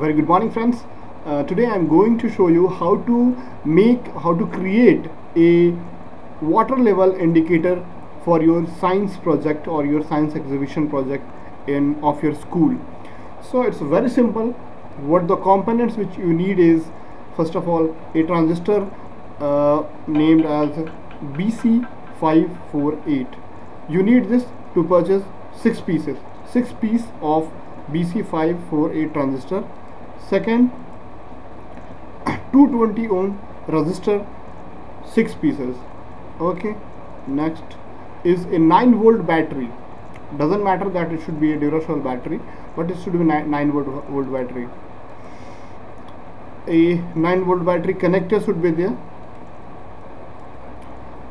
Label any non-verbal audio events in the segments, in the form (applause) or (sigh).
very good morning friends. Uh, today i'm going to show you how to make how to create a water level indicator for your science project or your science exhibition project in of your school. So it's very simple. What the components which you need is first of all a transistor uh, named as BC548 you need this to purchase six pieces six piece of BC548 transistor second 220 ohm resistor six pieces. Okay next is a 9 volt battery. Doesn't matter that it should be a Duracell battery but it should be 9, 9 volt, volt battery. A 9 volt battery connector should be there.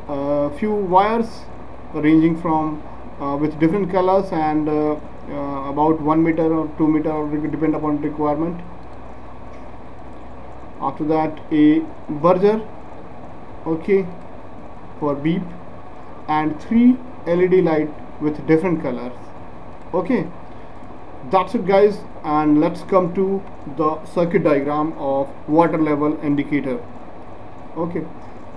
A few wires ranging from uh, with different colors and uh, uh, about 1 meter or 2 meter depend upon requirement after that a buzzer okay for beep and three LED light with different colors okay. That's it guys and let's come to the circuit diagram of water level indicator okay.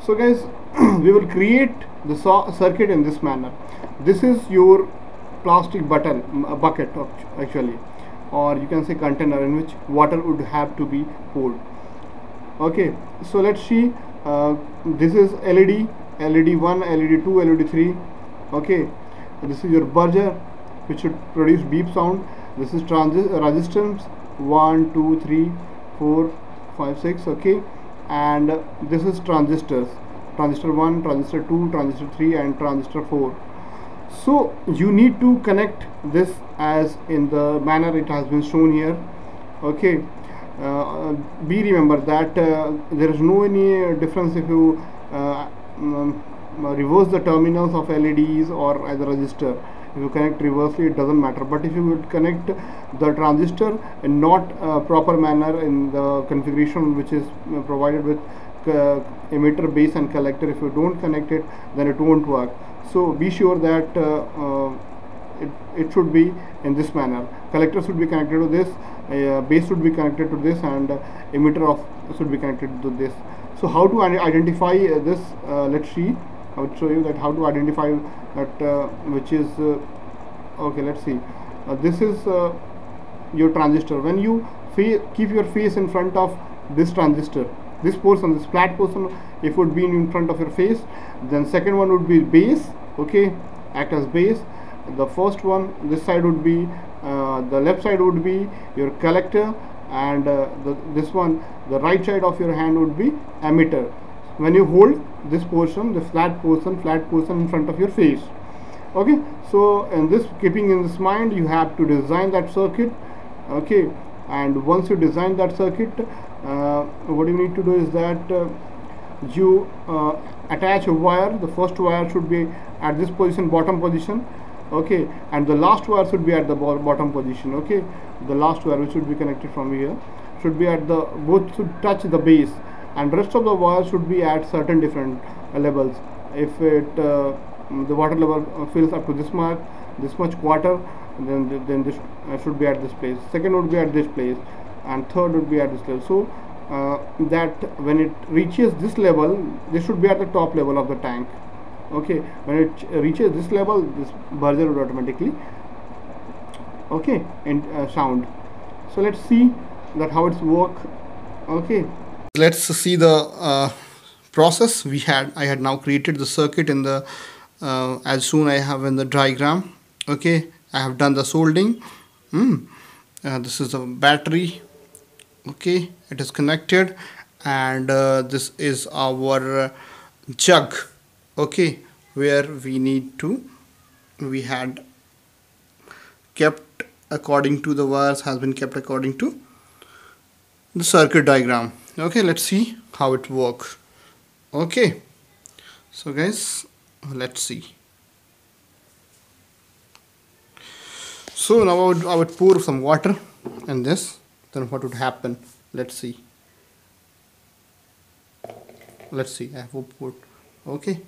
So guys (clears throat) we will create the circuit in this manner. This is your plastic button bucket actually or you can say container in which water would have to be poured okay so let's see uh, this is LED LED 1 LED 2 LED 3 okay this is your buzzer which should produce beep sound. This is transit resistance 1 2 3 4 5 6 okay. And this is transistors transistor 1 transistor 2 transistor 3 and transistor 4 so you need to connect this as in the manner it has been shown here okay uh, be remember that uh, there is no any difference if you uh, um, reverse the terminals of LEDs or a resistor. If you connect reversely it doesn't matter. But if you would connect the transistor in not proper manner in the configuration which is provided with uh, emitter base and collector if you don't connect it then it won't work. So be sure that uh, uh, it, it should be in this manner. Collector should be connected to this uh, base should be connected to this and uh, emitter of should be connected to this. So how to identify uh, this let's see. I will show you that how to identify that which is okay let's see. This is your transistor. When you keep your face in front of this transistor this portion this flat portion if would be in front of your face. Then second one would be base okay? Act as base the first one this side would be uh, the left side would be your collector and uh, the, this one the right side of your hand would be emitter. When you hold this portion the flat portion flat portion in front of your face. Okay so in this keeping in this mind you have to design that circuit. Okay and once you design that circuit uh, what you need to do is that uh, you uh, attach a wire. The first wire should be at this position bottom position okay and the last wire should be at the bottom position okay? The last wire which should be connected from here should be at the both should touch the base and rest of the wires should be at certain different levels. If it uh, the water level uh, fills up to this mark this much quarter then then this uh, should be at this place. Second would be at this place and third would be at this level. So uh, that when it reaches this level this should be at the top level of the tank okay when it reaches this level this buzzer would automatically okay and uh, sound. So let's see that how it's work. Okay. Let's see the uh, process we had I had now created the circuit in the uh, as soon I have in the diagram. Okay I have done the soldering mm. this is the battery. Okay it is connected. And uh, this is our jug. Okay where we need to we had kept according to the wires has been kept according to the circuit diagram. Okay let's see how it works. Okay so guys let's see. So now I would, I would pour some water in this then what would happen? Let's see. Let's see I have poured. Okay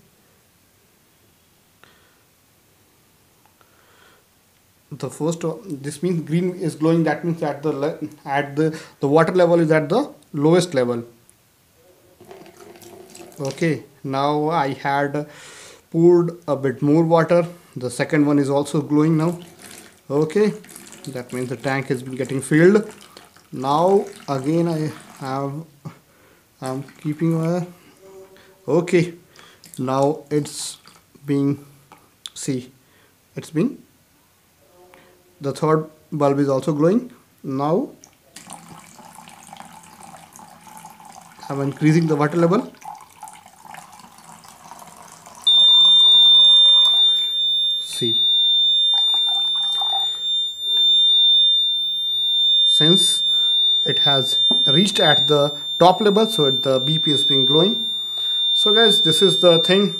the first uh, this means green is glowing that means at the at the the water level is at the lowest level. Okay now I had poured a bit more water. The second one is also glowing now. Okay that means the tank has been getting filled. Now again I have I'm keeping a okay now it's being see it's been the third bulb is also glowing. Now I'm increasing the water level. See. Since it has reached at the top level so the BP is being glowing. So guys this is the thing